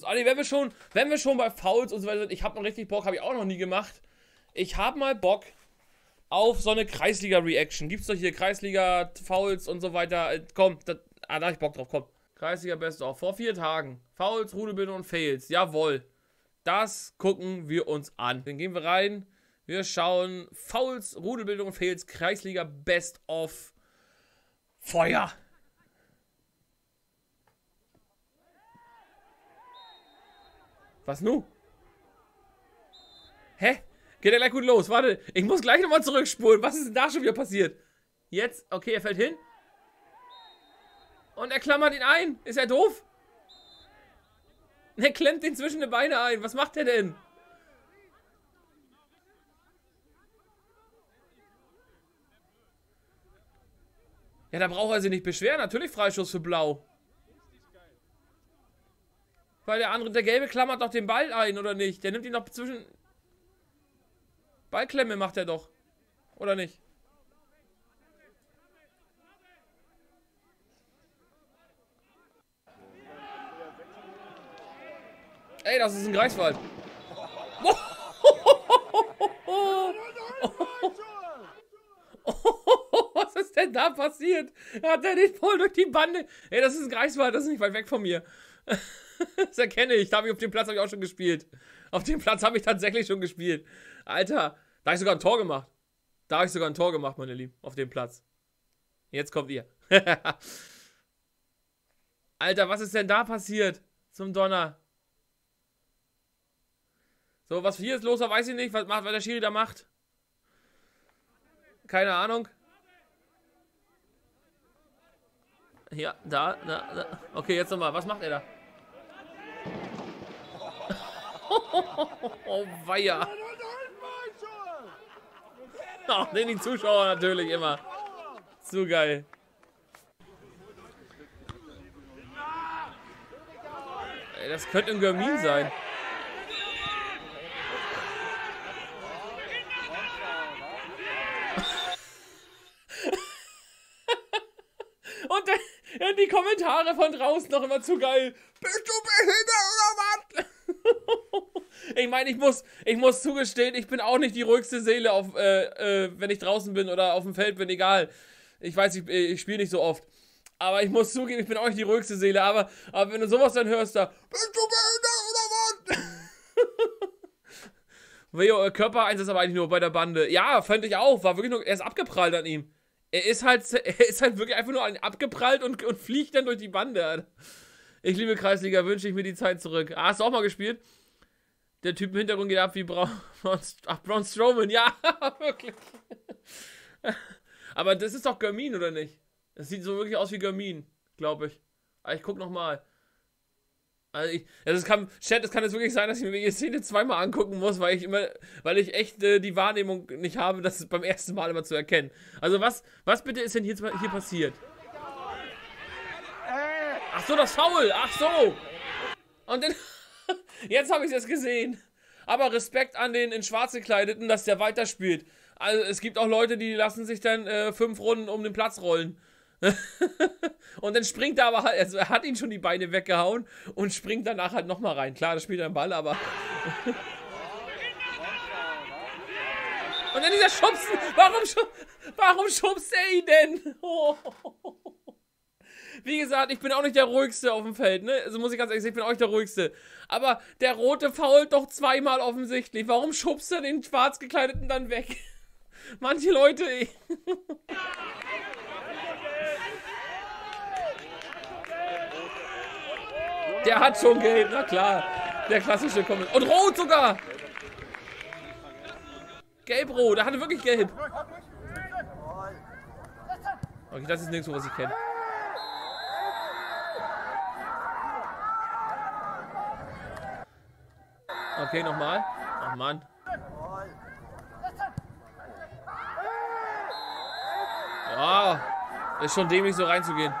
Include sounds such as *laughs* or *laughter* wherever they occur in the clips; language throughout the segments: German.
Olli, wenn wir schon, wenn wir schon bei Fouls und so weiter sind, ich habe noch richtig Bock, habe ich auch noch nie gemacht. Ich habe mal Bock auf so eine Kreisliga-Reaction. Gibt's doch hier Kreisliga-Fouls und so weiter. Äh, komm, da, ah, da hab ich Bock drauf, komm. Kreisliga Best of. Vor vier Tagen. Fouls, Rudelbildung und Fails. Jawohl. Das gucken wir uns an. Dann gehen wir rein. Wir schauen Fouls, Rudelbildung und Fails, Kreisliga Best of Feuer. Was nu? Hä? Geht ja gleich gut los. Warte, ich muss gleich nochmal zurückspulen. Was ist denn da schon wieder passiert? Jetzt, okay, er fällt hin. Und er klammert ihn ein. Ist er doof? Er klemmt ihn zwischen die Beine ein. Was macht er denn? Ja, da braucht er sich nicht beschweren. Natürlich Freischuss für Blau. Weil der andere, der Gelbe klammert doch den Ball ein, oder nicht? Der nimmt ihn doch zwischen... Ballklemme macht er doch. Oder nicht? Ey, das ist ein Greifswald. *laughs* Was ist denn da passiert? Hat er den voll durch die Bande? Ey, das ist ein Greifswald, das ist nicht weit weg von mir. *laughs* *laughs* das erkenne ich. Da habe ich auf dem Platz habe ich auch schon gespielt. Auf dem Platz habe ich tatsächlich schon gespielt. Alter, da habe ich sogar ein Tor gemacht. Da habe ich sogar ein Tor gemacht, meine Lieben, auf dem Platz. Jetzt kommt ihr. *laughs* Alter, was ist denn da passiert? Zum Donner. So, was hier ist los, weiß ich nicht. Was, macht, was der Schiri da macht. Keine Ahnung. Ja, da, da, da. Okay, jetzt nochmal. Was macht er da? Oh, weia. Ach, den die Zuschauer natürlich immer. Zu geil. Ey, das könnte ein Germin sein. *laughs* Und die Kommentare von draußen noch immer zu geil. Bist du behindert? Ich meine, ich muss, ich muss zugestehen, ich bin auch nicht die ruhigste Seele, auf, äh, äh, wenn ich draußen bin oder auf dem Feld bin, egal. Ich weiß, ich, ich spiele nicht so oft. Aber ich muss zugeben, ich bin auch nicht die ruhigste Seele. Aber, aber wenn du sowas dann hörst, da, bist du behindert oder was? *laughs* Äh, Körpereinsatz aber eigentlich nur bei der Bande. Ja, fand ich auch. War wirklich nur, er ist abgeprallt an ihm. Er ist halt, *laughs* er ist halt wirklich einfach nur abgeprallt und, und fliegt dann durch die Bande. Ich liebe Kreisliga, wünsche ich mir die Zeit zurück. Ah, hast du auch mal gespielt? Der Typ im Hintergrund geht ab wie Braun, *laughs* ach, Braun Strowman. Ja, *laughs* wirklich. Aber das ist doch Germin, oder nicht? Das sieht so wirklich aus wie Germin, glaube ich. Aber ich guck noch mal. Also ich, also es kann, Chat, es kann jetzt wirklich sein, dass ich mir die Szene zweimal angucken muss, weil ich immer, weil ich echt äh, die Wahrnehmung nicht habe, das beim ersten Mal immer zu erkennen. Also was, was bitte ist denn hier, hier passiert? Ach so, das Foul. Ach so. Und dann, *laughs* jetzt habe ich es gesehen. Aber Respekt an den in Schwarz gekleideten, dass der weiterspielt. Also es gibt auch Leute, die lassen sich dann äh, fünf Runden um den Platz rollen. *laughs* und dann springt er aber halt, also er hat ihn schon die Beine weggehauen und springt danach halt nochmal rein. Klar, das spielt er einen Ball, aber. *laughs* und dann dieser Schubsen. Warum, warum schubst er ihn denn? Wie gesagt, ich bin auch nicht der ruhigste auf dem Feld, ne? Also muss ich ganz ehrlich sagen, ich bin auch nicht der ruhigste. Aber der rote fault doch zweimal offensichtlich. Warum schubst er den schwarz gekleideten dann weg? *laughs* Manche Leute. Der hat schon gelb, na klar. Der klassische Kommentar. Und rot sogar. Gelb-rot, der hatte wirklich gelb. Okay, das ist nirgendwo, was ich kenne. Okay, nochmal. Ach Mann. Ja, ist schon dämlich so reinzugehen.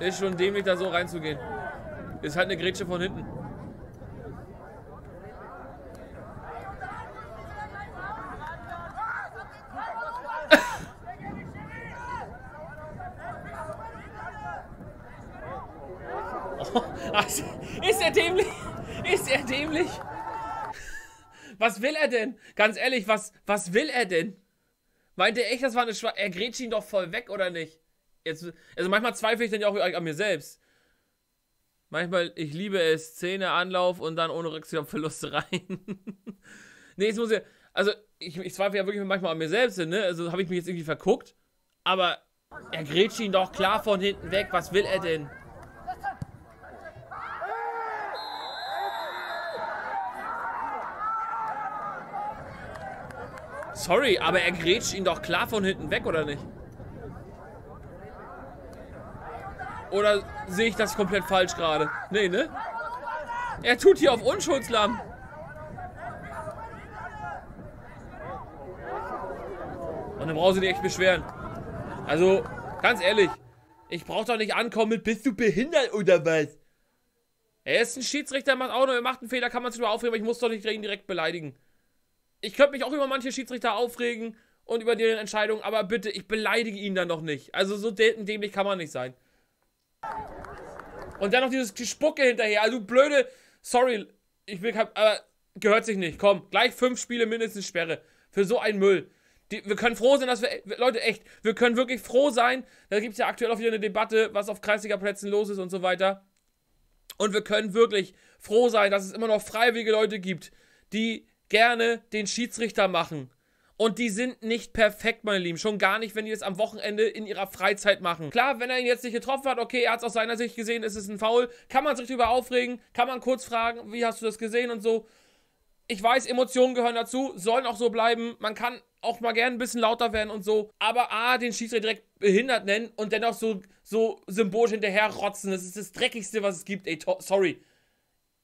Ist schon dämlich da so reinzugehen. Ist halt eine Grätsche von hinten. *laughs* Ist er dämlich? Ist er dämlich? Was will er denn? Ganz ehrlich, was, was will er denn? Meint er echt, das war eine Schwa Er grätscht ihn doch voll weg, oder nicht? Jetzt, also manchmal zweifle ich dann ja auch an mir selbst. Manchmal, ich liebe es, Zähne, Anlauf und dann ohne Rücksicht auf Verluste *laughs* rein. nee, jetzt muss ich, also ich, ich zweifle ja wirklich manchmal an mir selbst, ne? Also habe ich mich jetzt irgendwie verguckt. Aber er grätscht ihn doch klar von hinten weg. Was will er denn? Sorry, aber er grätscht ihn doch klar von hinten weg, oder nicht? Oder sehe ich das komplett falsch gerade? Nee, ne? Er tut hier auf Unschuldslamm. Und dann brauchst du dich echt beschweren. Also, ganz ehrlich, ich brauch doch nicht ankommen mit, bist du behindert oder was? Er ist ein Schiedsrichter, macht auch noch, er macht einen Fehler, kann man sich nur aufregen, aber ich muss doch nicht direkt beleidigen. Ich könnte mich auch über manche Schiedsrichter aufregen und über deren Entscheidungen, aber bitte, ich beleidige ihn dann doch nicht. Also so dämlich kann man nicht sein. Und dann noch dieses die Spucke hinterher. Also blöde, sorry, ich will kein, aber gehört sich nicht. Komm, gleich fünf Spiele mindestens Sperre. Für so einen Müll. Die, wir können froh sein, dass wir, Leute, echt, wir können wirklich froh sein. Da gibt es ja aktuell auch wieder eine Debatte, was auf Kreisliga-Plätzen los ist und so weiter. Und wir können wirklich froh sein, dass es immer noch freiwillige Leute gibt, die gerne den Schiedsrichter machen. Und die sind nicht perfekt, meine Lieben. Schon gar nicht, wenn die das am Wochenende in ihrer Freizeit machen. Klar, wenn er ihn jetzt nicht getroffen hat, okay, er hat es aus seiner Sicht gesehen, ist es ein Foul. Kann man sich darüber aufregen, kann man kurz fragen, wie hast du das gesehen und so. Ich weiß, Emotionen gehören dazu, sollen auch so bleiben. Man kann auch mal gerne ein bisschen lauter werden und so. Aber A, den Schiedsrichter direkt behindert nennen und dennoch so, so symbolisch hinterherrotzen. Das ist das Dreckigste, was es gibt. Ey, sorry.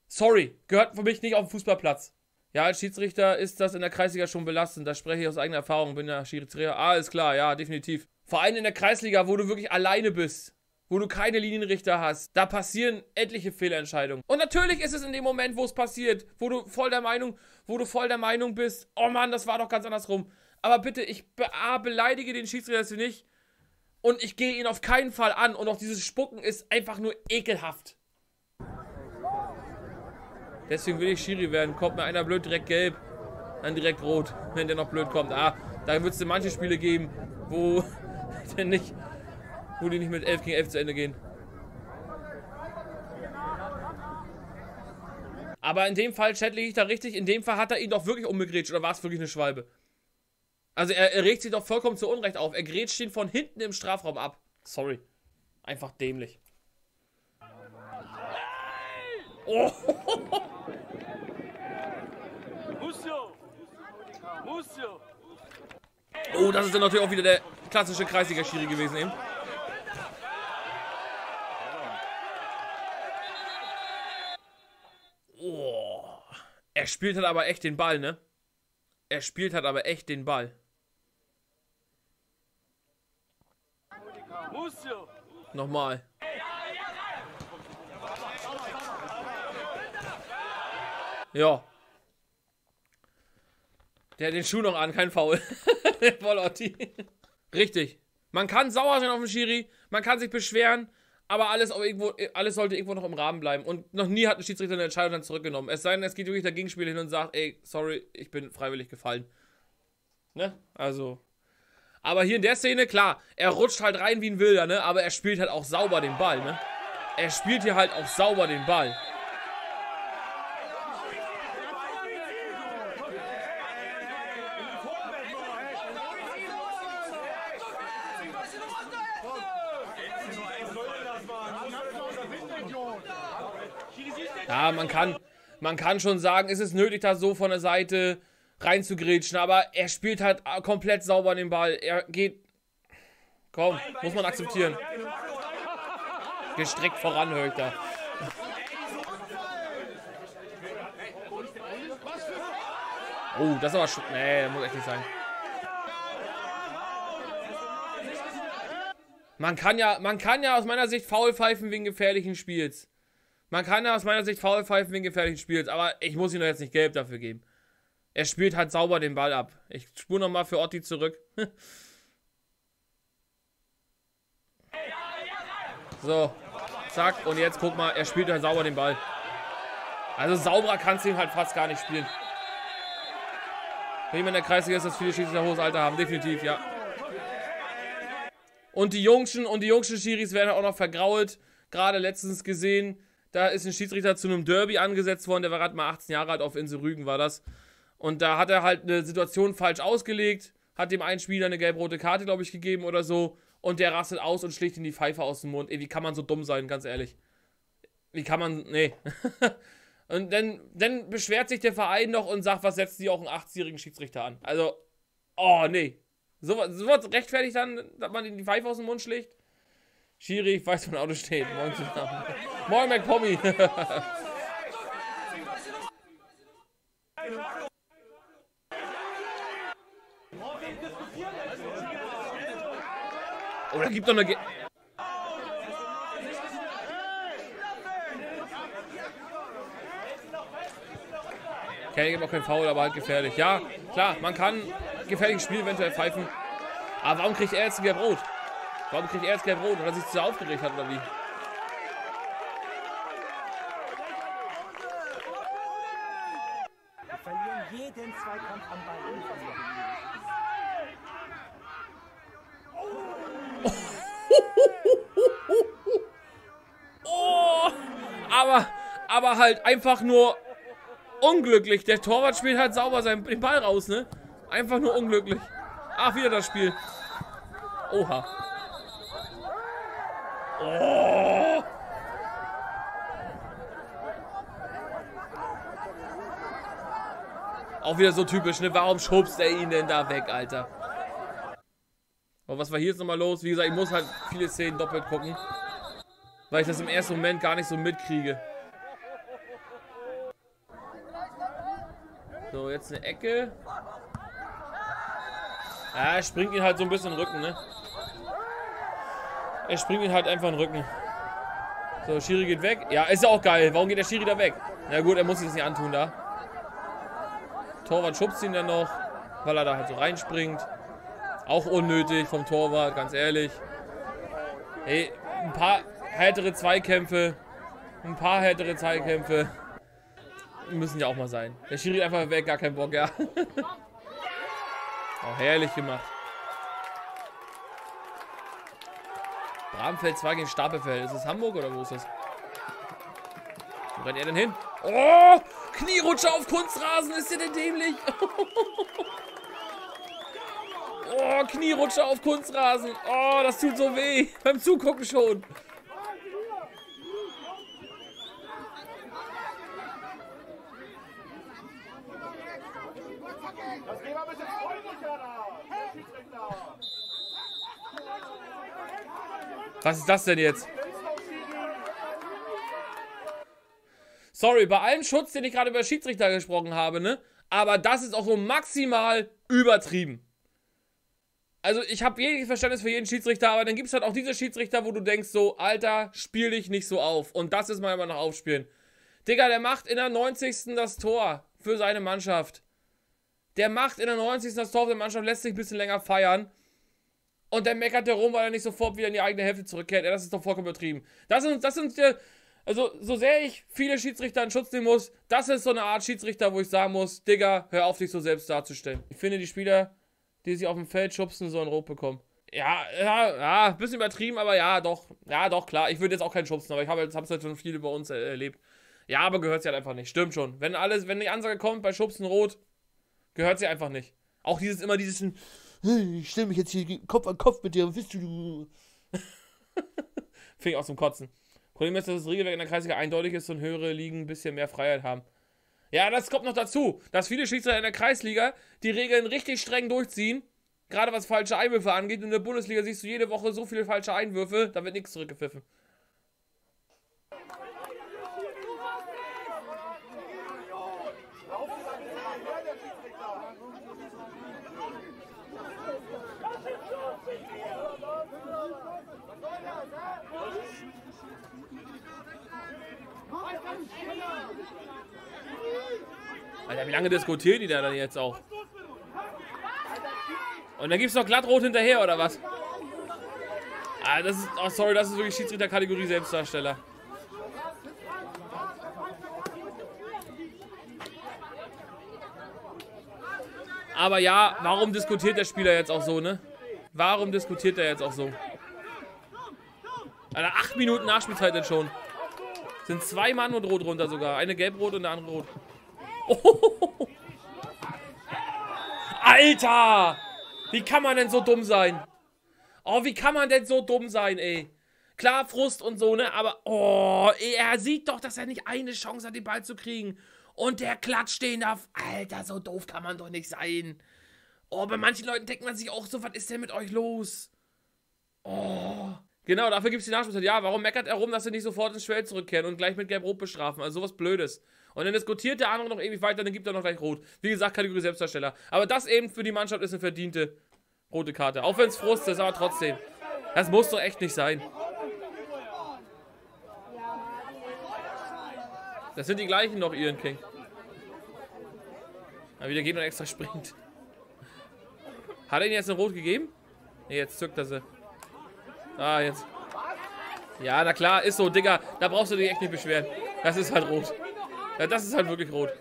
Sorry. Gehört für mich nicht auf den Fußballplatz. Ja, als Schiedsrichter ist das in der Kreisliga schon belastend. Da spreche ich aus eigener Erfahrung. Bin ja Schiedsrichter. Ah, ist klar, ja, definitiv. Vor allem in der Kreisliga, wo du wirklich alleine bist. Wo du keine Linienrichter hast. Da passieren etliche Fehlentscheidungen. Und natürlich ist es in dem Moment, wo es passiert, wo du voll der Meinung, wo du voll der Meinung bist, oh Mann, das war doch ganz andersrum. Aber bitte, ich be A, beleidige den Schiedsrichter nicht. Und ich gehe ihn auf keinen Fall an. Und auch dieses Spucken ist einfach nur ekelhaft. Deswegen will ich Schiri werden. Kommt mir einer blöd, direkt gelb. Dann direkt rot, wenn der noch blöd kommt. Ah, da wird es manche Spiele geben, wo *laughs* denn nicht, wo die nicht mit 11 gegen 11 zu Ende gehen. Aber in dem Fall, Chat, liege ich da richtig. In dem Fall hat er ihn doch wirklich umgegrätscht. Oder war es wirklich eine Schwalbe? Also er, er, regt sich doch vollkommen zu Unrecht auf. Er grätscht ihn von hinten im Strafraum ab. Sorry. Einfach dämlich. Oh. Oh, das ist dann natürlich auch wieder der klassische Kreisliga-Schiri gewesen eben. Oh. Er spielt halt aber echt den Ball, ne? Er spielt halt aber echt den Ball. Nochmal. Ja. Der hat den Schuh noch an, kein Foul. *laughs* der Vollotti. Richtig. Man kann sauer sein auf den Schiri, man kann sich beschweren, aber alles, irgendwo, alles sollte irgendwo noch im Rahmen bleiben. Und noch nie hat ein Schiedsrichter eine Entscheidung dann zurückgenommen. Es sei denn, es geht wirklich der Gegenspieler hin und sagt, ey, sorry, ich bin freiwillig gefallen. Ne? Also. Aber hier in der Szene, klar, er rutscht halt rein wie ein Wilder, ne? Aber er spielt halt auch sauber den Ball, ne? Er spielt hier halt auch sauber den Ball. Man kann, man kann schon sagen, ist es nötig, da so von der Seite reinzugrätschen, aber er spielt halt komplett sauber den Ball. Er geht. Komm, muss man akzeptieren. Gestreckt voran, höre ich da. Oh, das ist aber schon. Nee, muss echt nicht sein. Man kann ja, man kann ja aus meiner Sicht faul pfeifen wegen gefährlichen Spiels. Man kann aus meiner Sicht faul pfeifen wegen gefährlichen Spiels, aber ich muss ihm doch jetzt nicht gelb dafür geben. Er spielt halt sauber den Ball ab. Ich spule nochmal für Otti zurück. *laughs* so, zack, und jetzt guck mal, er spielt halt sauber den Ball. Also sauberer kannst du ihn halt fast gar nicht spielen. Wenn jemand in der Kreisliga ist, dass viele Schiedsrichter hohes Alter haben. Definitiv, ja. Und die Jungschen und die Jungschen Schiris werden auch noch vergrault. Gerade letztens gesehen, da ist ein Schiedsrichter zu einem Derby angesetzt worden. Der war gerade mal 18 Jahre alt, auf Insel Rügen war das. Und da hat er halt eine Situation falsch ausgelegt, hat dem einen Spieler eine gelb-rote Karte, glaube ich, gegeben oder so. Und der rastet aus und schlägt ihm die Pfeife aus dem Mund. Ey, wie kann man so dumm sein, ganz ehrlich? Wie kann man. Nee. *laughs* und dann, dann beschwert sich der Verein noch und sagt, was setzt sie auch einen 80-jährigen Schiedsrichter an? Also, oh, nee. So, so was rechtfertigt dann, dass man ihm die Pfeife aus dem Mund schlägt? Schiri, ich weiß, wo ein Auto steht. Moin zusammen. Moin, McPommy. Oh, da gibt doch eine... Ge Kenny gibt auch kein Foul, aber halt gefährlich. Ja, klar, man kann gefährliches Spiel eventuell pfeifen. Aber warum kriegt er jetzt ein Gelb-Rot? Warum kriegt er jetzt Gelb-Rot? Weil er sich zu aufgeregt hat, oder wie? Wir verlieren jeden Zweikampf am Ball. *laughs* aber, aber halt einfach nur unglücklich. Der Torwart spielt halt sauber seinen, den Ball raus, ne? Einfach nur unglücklich. Ach, wieder das Spiel. Oha. Oh. Auch wieder so typisch, ne? Warum schubst er ihn denn da weg, Alter? Aber was war hier jetzt nochmal los? Wie gesagt, ich muss halt viele Szenen doppelt gucken. Weil ich das im ersten Moment gar nicht so mitkriege. So, jetzt eine Ecke. Ja, springt ihn halt so ein bisschen in den Rücken, ne? Er springt ihn halt einfach in den Rücken. So, Schiri geht weg. Ja, ist ja auch geil. Warum geht der Schiri da weg? Na gut, er muss sich das nicht antun da. Torwart schubst ihn dann noch, weil er da halt so reinspringt. Auch unnötig vom Torwart, ganz ehrlich. Hey, ein paar härtere Zweikämpfe. Ein paar härtere Zweikämpfe. Müssen ja auch mal sein. Der Schiri einfach weg, gar kein Bock, ja. *laughs* oh, herrlich gemacht. Bramfeld 2 gegen Stapelfeld. Ist das Hamburg oder wo ist das? Wo rennt er denn hin? Oh! Knierutsche auf Kunstrasen. Ist der denn dämlich? *laughs* oh, Knierutsche auf Kunstrasen. Oh, das tut so weh. Beim Zugucken schon. Was ist das denn jetzt? Sorry, bei allem Schutz, den ich gerade über Schiedsrichter gesprochen habe, ne? Aber das ist auch so maximal übertrieben. Also ich habe jedes Verständnis für jeden Schiedsrichter, aber dann gibt es halt auch diese Schiedsrichter, wo du denkst so, Alter, spiel dich nicht so auf. Und das ist mal immer noch aufspielen. Digga, der macht in der 90. das Tor für seine Mannschaft. Der macht in der 90. das Tor für seine Mannschaft, lässt sich ein bisschen länger feiern. Und dann meckert der rum, weil er nicht sofort wieder in die eigene Hälfte zurückkehrt. Ja, das ist doch vollkommen übertrieben. Das sind, das sind ja, also so sehr ich viele Schiedsrichter in Schutz nehmen muss, das ist so eine Art Schiedsrichter, wo ich sagen muss, Digga, hör auf, dich so selbst darzustellen. Ich finde, die Spieler, die sich auf dem Feld schubsen, sollen rot bekommen. Ja, ja, ja, ein bisschen übertrieben, aber ja, doch, ja, doch, klar. Ich würde jetzt auch keinen schubsen, aber ich habe es halt schon viele bei uns erlebt. Ja, aber gehört sie halt einfach nicht. Stimmt schon. Wenn alles, wenn die Ansage kommt bei Schubsen rot, gehört sie einfach nicht. Auch dieses immer dieses ich stelle mich jetzt hier Kopf an Kopf mit dir, was du? *laughs* Fing aus dem Kotzen. Problem ist, dass das Regelwerk in der Kreisliga eindeutig ist und höhere Ligen ein bisschen mehr Freiheit haben. Ja, das kommt noch dazu, dass viele Schiedsrichter in der Kreisliga die Regeln richtig streng durchziehen. Gerade was falsche Einwürfe angeht. In der Bundesliga siehst du jede Woche so viele falsche Einwürfe, da wird nichts zurückgepfiffen. Alter, wie lange diskutieren die da dann jetzt auch? Und dann gibt's noch glattrot hinterher, oder was? Ah, das ist. Oh, sorry, das ist wirklich Schiedsrichterkategorie Selbstdarsteller. Aber ja, warum diskutiert der Spieler jetzt auch so, ne? Warum diskutiert er jetzt auch so? Alter, acht Minuten Nachspielzeit denn schon. Sind zwei Mann und rot runter sogar. Eine gelb-rot und eine andere rot. Oh. *laughs* Alter! Wie kann man denn so dumm sein? Oh, wie kann man denn so dumm sein, ey? Klar, Frust und so, ne? Aber, oh, er sieht doch, dass er nicht eine Chance hat, den Ball zu kriegen. Und der klatscht den da. Alter, so doof kann man doch nicht sein. Oh, bei manchen Leuten denkt man sich auch so, was ist denn mit euch los? Oh. Genau, dafür gibt es die Nachspielzeit. Ja, warum meckert er rum, dass sie nicht sofort ins Schwell zurückkehren und gleich mit Gelb-Rot bestrafen? Also sowas Blödes. Und dann diskutiert der andere noch ewig weiter, dann gibt er noch gleich Rot. Wie gesagt, Kategorie Selbstdarsteller. Aber das eben für die Mannschaft ist eine verdiente rote Karte. Auch wenn es Frust ist, aber trotzdem. Das muss doch echt nicht sein. Das sind die gleichen noch, Ian King. Aber wieder geht und extra springt. Hat er ihn jetzt ein Rot gegeben? Ne, jetzt zückt er sie. Ah, jetzt. Ja, na klar, ist so, Digga. Da brauchst du dich echt nicht beschweren. Das ist halt rot. Ja, das ist halt wirklich rot.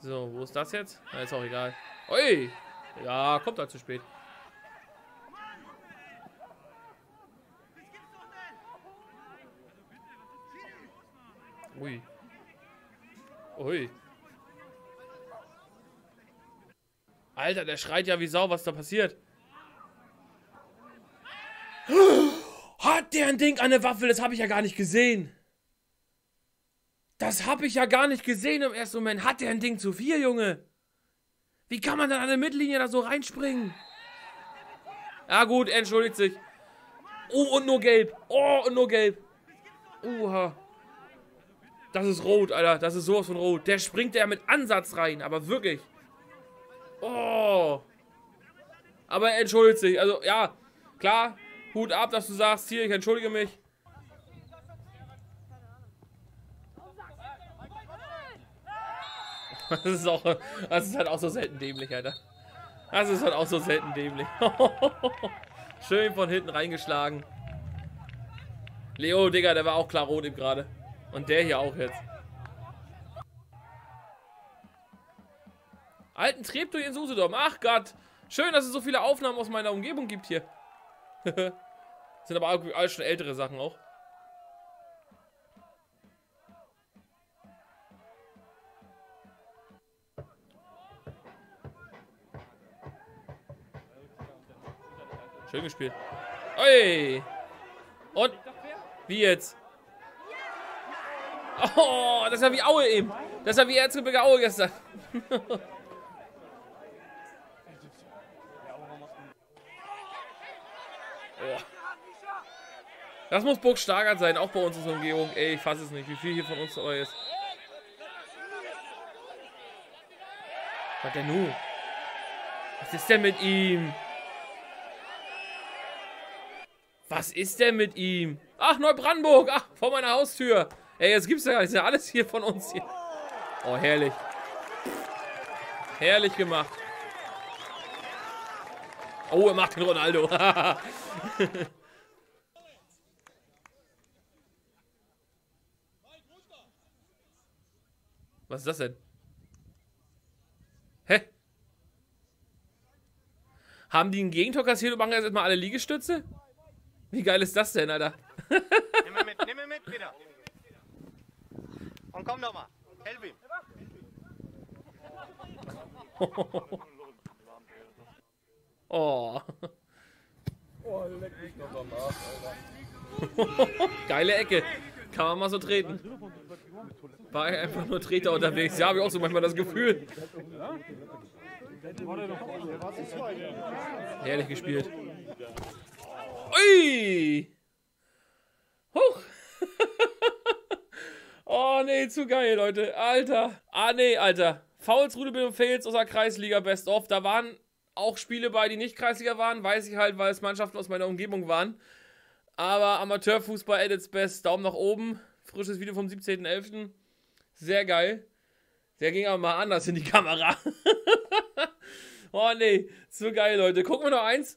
So, wo ist das jetzt? Na, ist auch egal. Ui! Ja, kommt halt zu spät. Ui. Ui. Alter, der schreit ja wie Sau, was da passiert. Hat der ein Ding an der Waffe? Das habe ich ja gar nicht gesehen. Das habe ich ja gar nicht gesehen im ersten Moment. Hat der ein Ding zu viel, Junge? Wie kann man dann an der Mittellinie da so reinspringen? Ja gut, er entschuldigt sich. Oh, und nur gelb. Oh, und nur gelb. Uha. Das ist rot, Alter. Das ist sowas von rot. Der springt ja mit Ansatz rein, aber wirklich. Oh. Aber er entschuldigt sich. Also, ja, klar. Hut ab, dass du sagst, hier, ich entschuldige mich. *laughs* Das ist auch, das ist halt auch so selten dämlich, Alter. Das ist halt auch so selten dämlich. *laughs* Schön von hinten reingeschlagen. Leo, Digga, der war auch klar rot eben gerade. Und der hier auch jetzt. Alten Treb in Susedom. Ach Gott. Schön, dass es so viele Aufnahmen aus meiner Umgebung gibt hier. *laughs* Sind aber alles schon ältere Sachen auch. Schön gespielt. Oi! Und? Wie jetzt? Oh, das ja wie Aue eben. Das ja wie Erzgebirge Aue gestern. oh. Das muss Burg Stargard sein, auch bei uns in der Umgebung. Ey, ich fasse es nicht, wie viel hier von uns zu euch ist. Was denn nun? Was ist denn mit ihm? Was ist denn mit ihm? Ach, Neubrandenburg. Ach, vor meiner Haustür. Ey, jetzt gibt's ja, ist ja alles hier von uns hier. Oh, herrlich. Herrlich gemacht. Oh, er macht den Ronaldo. *laughs* Was ist das denn? Hä? Haben die einen Gegentor kassiert und machen jetzt erstmal alle Liegestütze? Wie geil ist das denn, Alter? *laughs* nimm mir mit, nimm mir mit, wieder. Und komm doch mal, helf ihm. *laughs* oh. Oh, leck mich noch am Arsch, Alter. *laughs* Geile Ecke. Kann man mal so treten. War einfach nur Treter unterwegs. Ja, habe ich auch so manchmal das Gefühl. Herrlich gespielt. Ui! Huch! *laughs* oh nee, zu geil, Leute. Alter. Ah nee, Alter. Fouls, Rudelbild und Fails aus der Kreisliga Best of. Da waren auch Spiele bei, die nicht Kreisliga waren. Weiß ich halt, weil es Mannschaften aus meiner Umgebung waren. Aber Amateurfußball at its best. Daumen nach oben. Frisches Video vom 17.11. Sehr geil. Der ging aber mal anders in die Kamera. *laughs* oh nee, zu geil, Leute. Gucken wir noch eins.